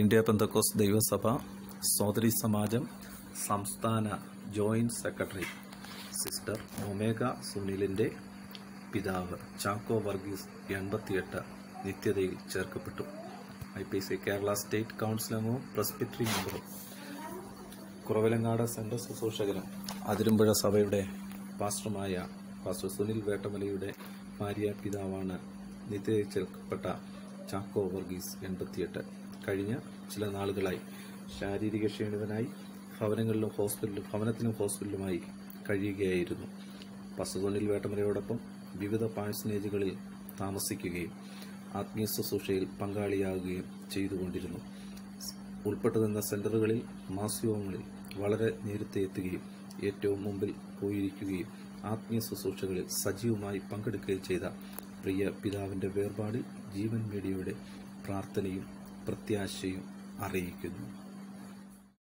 India പെന്തക്കോസ് ദൈവസഭ സോദരി സമാജം സംസ്ഥാന ജോയിന്റ് സെക്രട്ടറി സിസ്റ്റർ ഒമേഗ സുനിലിന്റെ പിതാവ് ചാക്കോ വർഗീസ് എൺപത്തിയെട്ട് നിത്യതയിൽ ചേർക്കപ്പെട്ടു. I P C Kerala state council അംഗവും പ്രസ്പിറ്ററി മെമ്പറും. കുറവിലങ്ങാട് സെൻട്രൽ ശുശ്രൂഷകനും അതിരുമ്പുഴ സഭയുടെ പാസ്റ്ററുമായ പാസ്റ്റർ സുനിൽ വേട്ടമലയുടെ ഭാര്യ പിതാവാണ് നിത്യതയിൽ ചേർക്കപ്പെട്ട ചാക്കോ വർഗീസ് എൺപത്തിയെട്ട്. കഴിഞ്ഞ ചില നാളുകളായി ശാരീരിക ക്ഷീണിതനായി ഭവനങ്ങളിലും ഹോസ്പിറ്റലും ഭവനത്തിലും ഹോസ്പിറ്റലുമായി കഴിയുകയായിരുന്നു. പാസ്റ്റർ വേട്ടമരയോടൊപ്പം വിവിധ പാഴ്സനേജുകളിൽ താമസിക്കുകയും ആത്മീയ ശുശ്രൂഷയിൽ പങ്കാളിയാകുകയും ചെയ്തുകൊണ്ടിരുന്നു. ഉൾപ്പെട്ടു നിന്ന സെന്ററുകളിൽ മാസികങ്ങളിൽ വളരെ നേരത്തെ എത്തുകയും ഏറ്റവും മുമ്പിൽ പോയിരിക്കുകയും ആത്മീയ ശുശ്രൂഷകളിൽ സജീവമായി പങ്കെടുക്കുകയും ചെയ്ത പ്രിയ പിതാവിന്റെ വേർപാടിൽ ജീവൻ മീഡിയയുടെ പ്രാർത്ഥനയും പ്രത്യാശയും അറിയിക്കുന്നു.